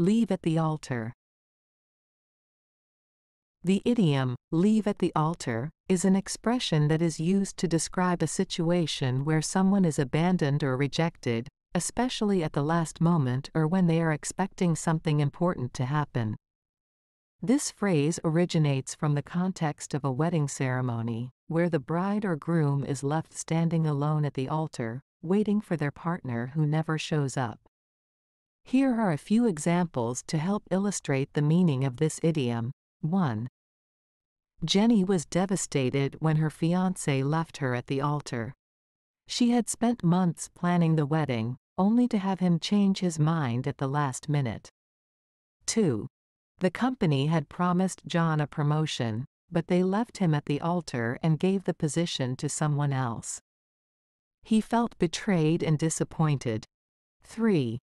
leave at the altar. The idiom, leave at the altar, is an expression that is used to describe a situation where someone is abandoned or rejected, especially at the last moment or when they are expecting something important to happen. This phrase originates from the context of a wedding ceremony, where the bride or groom is left standing alone at the altar, waiting for their partner who never shows up. Here are a few examples to help illustrate the meaning of this idiom. 1. Jenny was devastated when her fiancé left her at the altar. She had spent months planning the wedding, only to have him change his mind at the last minute. 2. The company had promised John a promotion, but they left him at the altar and gave the position to someone else. He felt betrayed and disappointed. 3.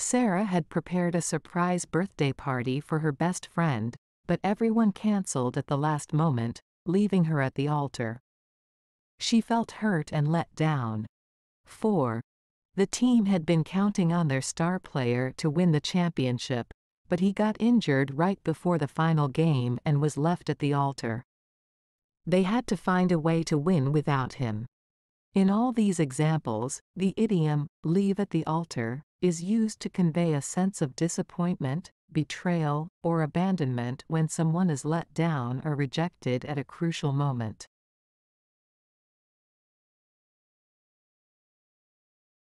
Sarah had prepared a surprise birthday party for her best friend, but everyone cancelled at the last moment, leaving her at the altar. She felt hurt and let down. 4. The team had been counting on their star player to win the championship, but he got injured right before the final game and was left at the altar. They had to find a way to win without him. In all these examples, the idiom, leave at the altar, is used to convey a sense of disappointment, betrayal, or abandonment when someone is let down or rejected at a crucial moment.